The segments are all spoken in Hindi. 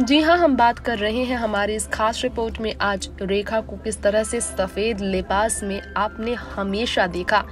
जी हाँ हम बात कर रहे हैं हमारे इस खास रिपोर्ट में। आज रेखा को किस तरह से सफ़ेद लिबास में आपने हमेशा देखा?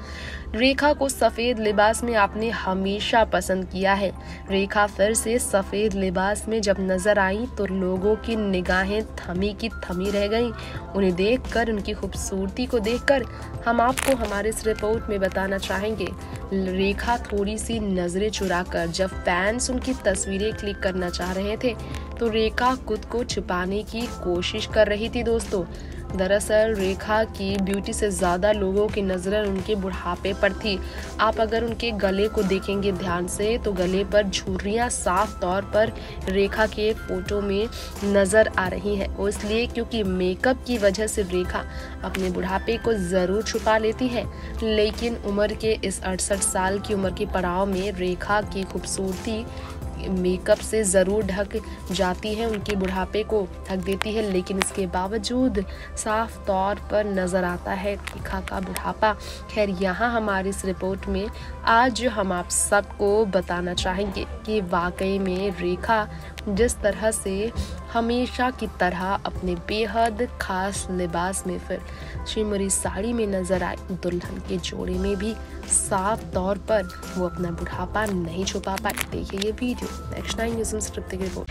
रेखा को सफ़ेद लिबास में आपने हमेशा पसंद किया है। रेखा फिर से सफ़ेद लिबास में जब नज़र आई तो लोगों की निगाहें थमी की थमी रह गईं। उन्हें देखकर, उनकी खूबसूरती को देखकर हम आपको हमारे इस रिपोर्ट में बताना चाहेंगे। रेखा थोड़ी सी नज़रें चुराकर, जब फैंस उनकी तस्वीरें क्लिक करना चाह रहे थे तो रेखा खुद को छुपाने की कोशिश कर रही थी दोस्तों। दरअसल रेखा की ब्यूटी से ज़्यादा लोगों की नज़र उनके बुढ़ापे पर थी। आप अगर उनके गले को देखेंगे ध्यान से तो गले पर झुर्रियाँ साफ़ तौर पर रेखा के फ़ोटो में नज़र आ रही हैं। वो इसलिए क्योंकि मेकअप की वजह से रेखा अपने बुढ़ापे को ज़रूर छुपा लेती है। लेकिन उम्र के इस अड़सठ साल की उम्र के पड़ाव में रेखा की खूबसूरती मेकअप से ज़रूर ढक जाती है, उनके बुढ़ापे को ढक देती है, लेकिन इसके बावजूद साफ़ तौर पर नज़र आता है रेखा का बुढ़ापा। खैर, यहाँ हमारी इस रिपोर्ट में आज हम आप सबको बताना चाहेंगे कि वाकई में रेखा जिस तरह से हमेशा की तरह अपने बेहद खास लिबास में फिर शिमरी साड़ी में नज़र आई दुल्हन के जोड़े में भी साफ़ तौर पर वो अपना बुढ़ापा नहीं छुपा पाए। देखिए ये video next time news report.